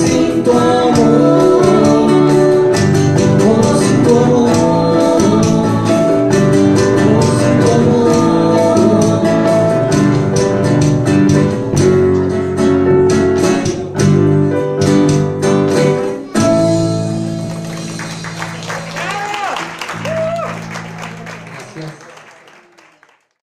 sin tu.